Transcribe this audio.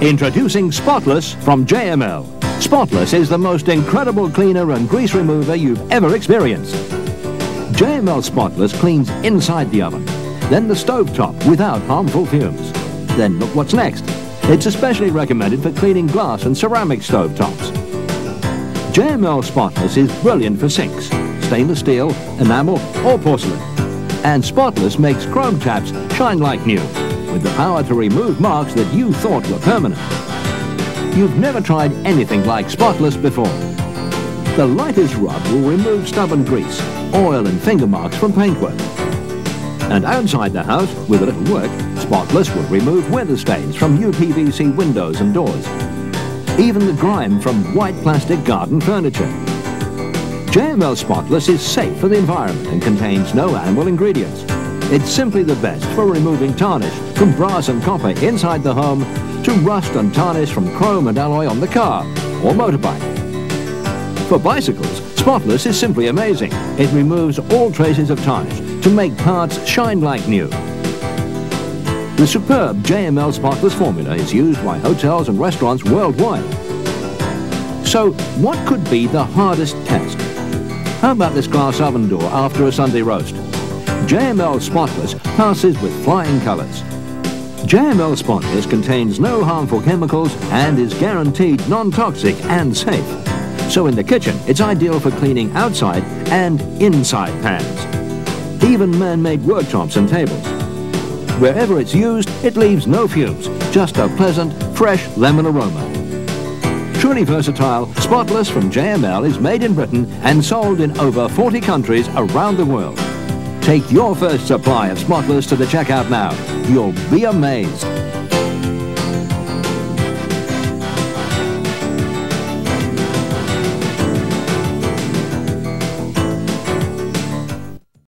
Introducing Spotless from JML. Spotless is the most incredible cleaner and grease remover you've ever experienced. JML Spotless cleans inside the oven, then the stove top without harmful fumes. Then look what's next. It's especially recommended for cleaning glass and ceramic stove tops. JML Spotless is brilliant for sinks, stainless steel, enamel or porcelain. And Spotless makes chrome taps shine like new, with the power to remove marks that you thought were permanent. You've never tried anything like Spotless before. The lightest rub will remove stubborn grease, oil and finger marks from paintwork. And outside the house, with a little work, Spotless will remove weather stains from UPVC windows and doors. Even the grime from white plastic garden furniture. JML Spotless is safe for the environment and contains no animal ingredients. It's simply the best for removing tarnish from brass and copper inside the home to rust and tarnish from chrome and alloy on the car or motorbike. For bicycles, Spotless is simply amazing. It removes all traces of tarnish to make parts shine like new. The superb JML Spotless formula is used by hotels and restaurants worldwide. So, what could be the hardest test? How about this glass oven door after a Sunday roast? JML Spotless passes with flying colours. JML Spotless contains no harmful chemicals and is guaranteed non-toxic and safe. So in the kitchen, it's ideal for cleaning outside and inside pans. Even man-made worktops and tables. Wherever it's used, it leaves no fumes, just a pleasant, fresh lemon aroma. Truly versatile, Spotless from JML is made in Britain and sold in over 40 countries around the world. Take your first supply of Spotless to the checkout now. You'll be amazed.